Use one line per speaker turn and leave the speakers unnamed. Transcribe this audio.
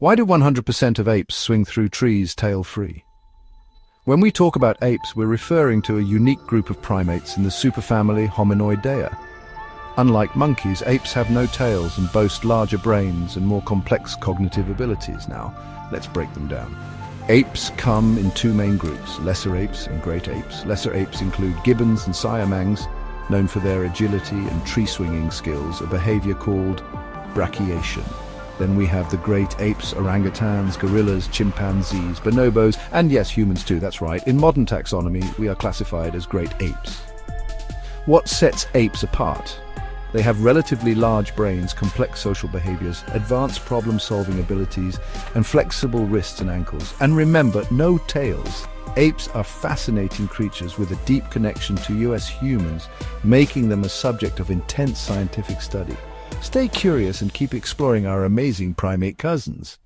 Why do 100% of apes swing through trees tail-free? When we talk about apes, we're referring to a unique group of primates in the superfamily Hominoidea. Unlike monkeys, apes have no tails and boast larger brains and more complex cognitive abilities. Now, let's break them down. Apes come in two main groups, lesser apes and great apes. Lesser apes include gibbons and siamangs, known for their agility and tree-swinging skills, a behavior called brachiation. Then we have the great apes, orangutans, gorillas, chimpanzees, bonobos, and yes, humans too, that's right. In modern taxonomy, we are classified as great apes. What sets apes apart? They have relatively large brains, complex social behaviors, advanced problem-solving abilities, and flexible wrists and ankles. And remember, no tails. Apes are fascinating creatures with a deep connection to us humans, making them a subject of intense scientific study. Stay curious and keep exploring our amazing primate cousins.